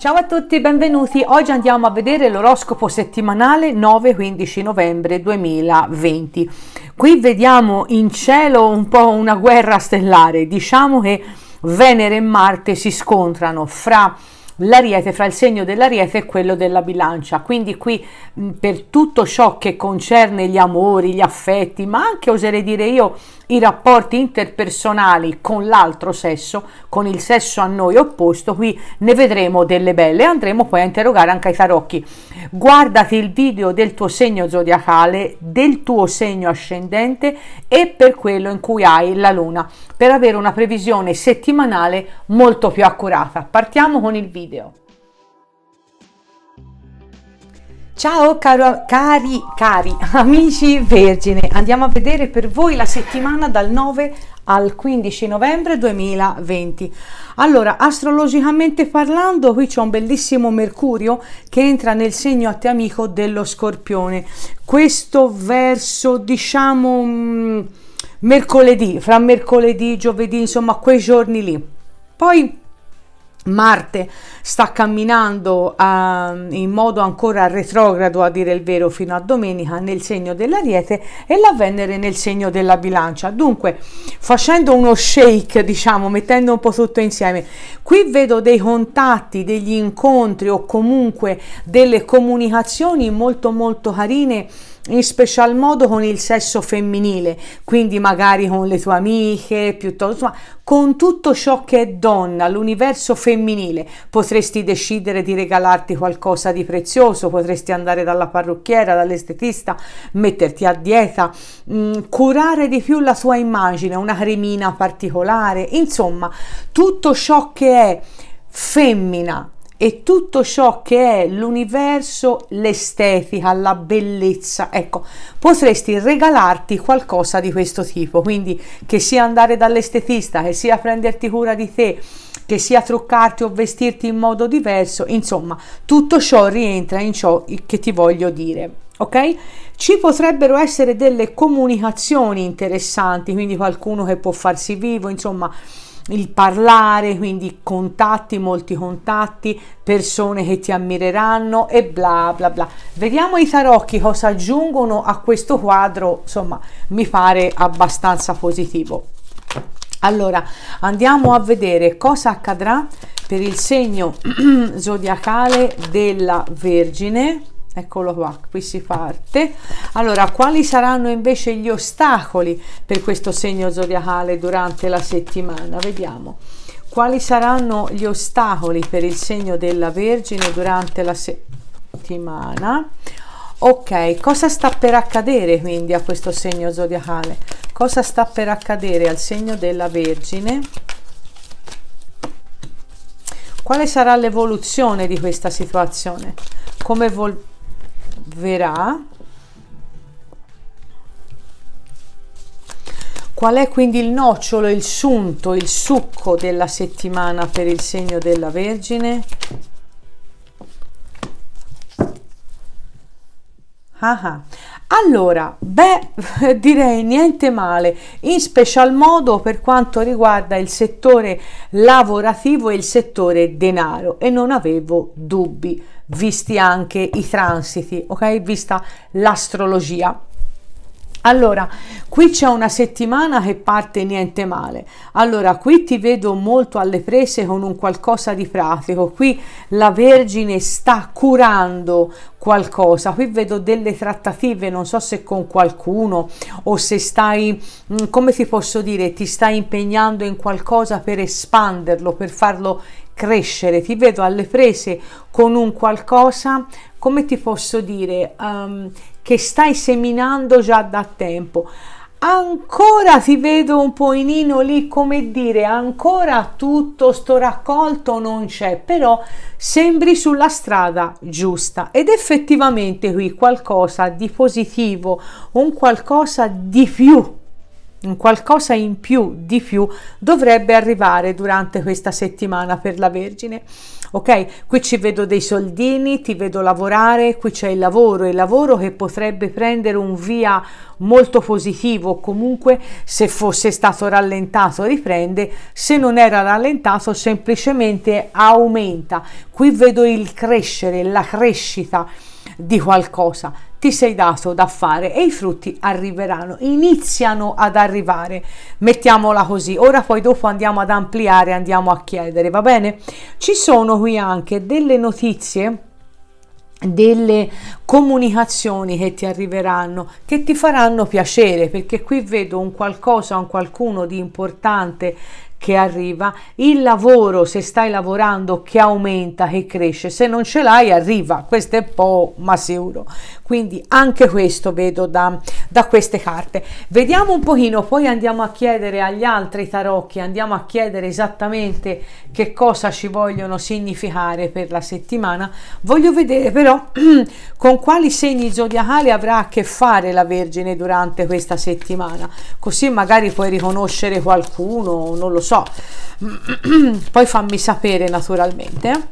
Ciao a tutti, benvenuti. Oggi andiamo a vedere l'oroscopo settimanale 9-15 novembre 2020. Qui vediamo in cielo un po' una guerra stellare. Diciamo che Venere e Marte si scontrano fra l'ariete, fra il segno dell'ariete e quello della bilancia. Quindi qui per tutto ciò che concerne gli amori, gli affetti, ma anche oserei dire io i rapporti interpersonali con l'altro sesso, con il sesso a noi opposto, qui ne vedremo delle belle. Andremo poi a interrogare anche i tarocchi. Guardati il video del tuo segno zodiacale, del tuo segno ascendente e per quello in cui hai la luna, per avere una previsione settimanale molto più accurata. Partiamo con il video. Ciao caro, cari, cari amici vergine, andiamo a vedere per voi la settimana dal 9 al 15 novembre 2020. Allora, astrologicamente parlando, qui c'è un bellissimo Mercurio che entra nel segno a te amico dello Scorpione. Questo verso, diciamo, mh, mercoledì, fra mercoledì, giovedì, insomma, quei giorni lì. Poi Marte sta camminando uh, in modo ancora retrogrado, a dire il vero, fino a domenica nel segno dell'Ariete e la Venere nel segno della Bilancia. Dunque, facendo uno shake, diciamo, mettendo un po' tutto insieme, qui vedo dei contatti, degli incontri o comunque delle comunicazioni molto molto carine in special modo con il sesso femminile, quindi magari con le tue amiche, piuttosto con tutto ciò che è donna, l'universo femminile. Potresti decidere di regalarti qualcosa di prezioso, potresti andare dalla parrucchiera, dall'estetista, metterti a dieta, mh, mm, curare di più la tua immagine, una cremina particolare, insomma, tutto ciò che è femmina e tutto ciò che è l'universo, l'estetica, la bellezza. Ecco, potresti regalarti qualcosa di questo tipo, quindi che sia andare dall'estetista, che sia prenderti cura di te, che sia truccarti o vestirti in modo diverso, insomma, tutto ciò rientra in ciò che ti voglio dire. Ok? Ci potrebbero essere delle comunicazioni interessanti, quindi qualcuno che può farsi vivo, insomma, il parlare, quindi contatti, molti contatti, persone che ti ammireranno e bla bla bla. Vediamo i tarocchi cosa aggiungono a questo quadro, insomma, mi pare abbastanza positivo. Allora, andiamo a vedere cosa accadrà per il segno zodiacale della Vergine eccolo qua qui si parte. Allora quali saranno invece gli ostacoli per questo segno zodiacale durante la settimana? Vediamo. Quali saranno gli ostacoli per il segno della vergine durante la settimana? Ok cosa sta per accadere quindi a questo segno zodiacale? Cosa sta per accadere al segno della vergine? Quale sarà l'evoluzione di questa situazione? Come verrà Qual è quindi il nocciolo, il sunto, il succo della settimana per il segno della Vergine? Ah, allora, beh, direi niente male, in special modo per quanto riguarda il settore lavorativo e il settore denaro e non avevo dubbi visti anche i transiti, ok? Vista l'astrologia. Allora, qui c'è una settimana che parte niente male. Allora, qui ti vedo molto alle prese con un qualcosa di pratico. Qui la Vergine sta curando qualcosa. Qui vedo delle trattative, non so se con qualcuno o se stai, mm, come ti posso dire, ti stai impegnando in qualcosa per espanderlo, per farlo crescere, ti vedo alle prese con un qualcosa, come ti posso dire, um, che stai seminando già da tempo. Ancora ti vedo un po' inino lì, come dire, ancora tutto sto raccolto non c'è, però sembri sulla strada giusta ed effettivamente qui qualcosa di positivo, un qualcosa di più qualcosa in più di più dovrebbe arrivare durante questa settimana per la Vergine. Ok? Qui ci vedo dei soldini ti vedo lavorare qui c'è il lavoro il lavoro che potrebbe prendere un via molto positivo. Comunque se fosse stato rallentato riprende. Se non era rallentato semplicemente aumenta. Qui vedo il crescere la crescita di qualcosa ti sei dato da fare e i frutti arriveranno, iniziano ad arrivare, mettiamola così. Ora poi dopo andiamo ad ampliare, andiamo a chiedere, va bene? Ci sono qui anche delle notizie delle comunicazioni che ti arriveranno che ti faranno piacere perché qui vedo un qualcosa un qualcuno di importante che arriva, il lavoro se stai lavorando che aumenta, che cresce, se non ce l'hai arriva, questo è po' ma sicuro. Quindi anche questo vedo da, da queste carte. Vediamo un pochino, poi andiamo a chiedere agli altri tarocchi, andiamo a chiedere esattamente che cosa ci vogliono significare per la settimana. Voglio vedere però con quali segni zodiacali avrà a che fare la Vergine durante questa settimana, così magari puoi riconoscere qualcuno, non lo so so. Poi fammi sapere naturalmente.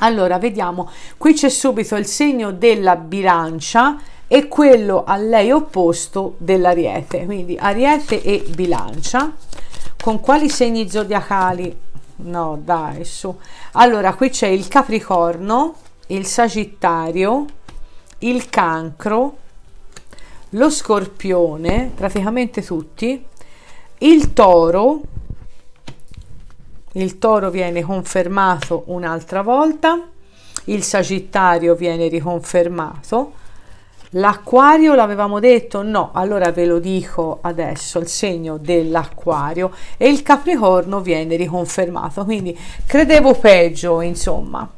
Allora vediamo. Qui c'è subito il segno della bilancia e quello a lei opposto dell'ariete. Quindi ariete e bilancia. Con quali segni zodiacali? No dai su. Allora qui c'è il capricorno il sagittario il cancro lo scorpione praticamente tutti il toro il toro viene confermato un'altra volta, il sagittario viene riconfermato, l'acquario l'avevamo detto? No, allora ve lo dico adesso, il segno dell'acquario e il capricorno viene riconfermato, quindi credevo peggio insomma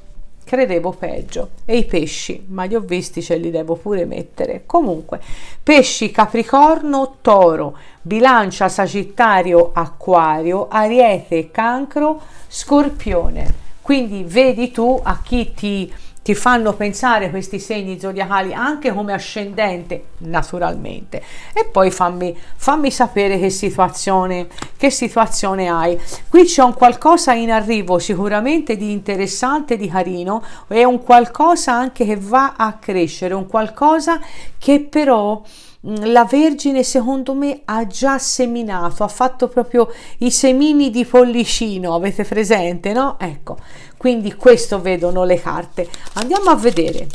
credevo peggio. E i pesci? Ma li ho visti ce li devo pure mettere. Comunque pesci capricorno toro bilancia sagittario acquario ariete cancro scorpione. Quindi vedi tu a chi ti ti fanno pensare questi segni zodiacali anche come ascendente naturalmente. E poi fammi, fammi sapere che situazione che situazione hai. Qui c'è un qualcosa in arrivo sicuramente di interessante di carino. E un qualcosa anche che va a crescere un qualcosa che però la Vergine secondo me ha già seminato, ha fatto proprio i semini di pollicino, avete presente, no? Ecco, quindi questo vedono le carte. Andiamo a vedere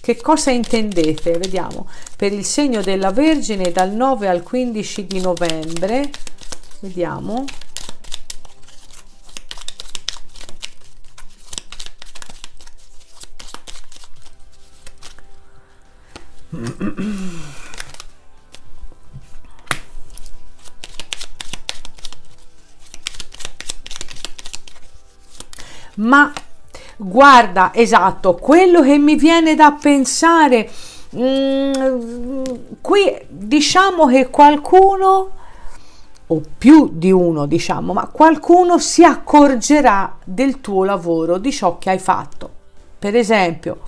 che cosa intendete vediamo. Per il segno della vergine dal 9 al 15 di novembre vediamo ma guarda esatto quello che mi viene da pensare mm, qui diciamo che qualcuno o più di uno diciamo ma qualcuno si accorgerà del tuo lavoro di ciò che hai fatto. Per esempio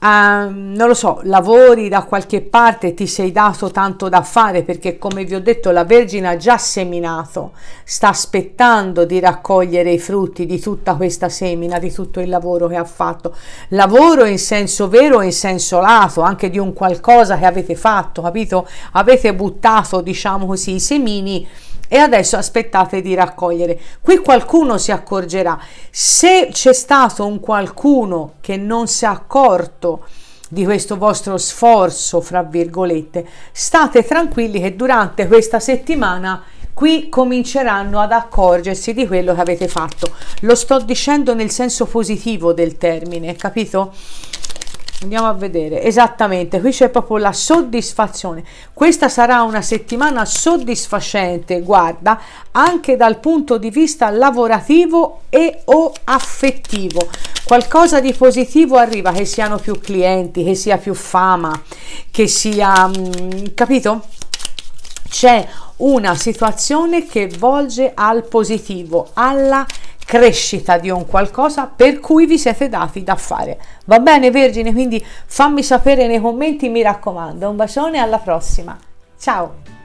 Uh, non lo so, lavori da qualche parte, ti sei dato tanto da fare perché come vi ho detto la Vergine ha già seminato, sta aspettando di raccogliere i frutti di tutta questa semina, di tutto il lavoro che ha fatto. Lavoro in senso vero e in senso lato, anche di un qualcosa che avete fatto, capito? Avete buttato, diciamo così, i semini e adesso aspettate di raccogliere. Qui qualcuno si accorgerà. Se c'è stato un qualcuno che non si è accorto di questo vostro sforzo, fra virgolette, state tranquilli che durante questa settimana qui cominceranno ad accorgersi di quello che avete fatto. Lo sto dicendo nel senso positivo del termine, capito? Andiamo a vedere, esattamente, qui c'è proprio la soddisfazione. Questa sarà una settimana soddisfacente, guarda, anche dal punto di vista lavorativo e o affettivo. Qualcosa di positivo arriva, che siano più clienti, che sia più fama, che sia, mm, capito? C'è una situazione che volge al positivo, alla crescita di un qualcosa per cui vi siete dati da fare. Va bene Vergine? Quindi fammi sapere nei commenti, mi raccomando. Un bacione, alla prossima. Ciao!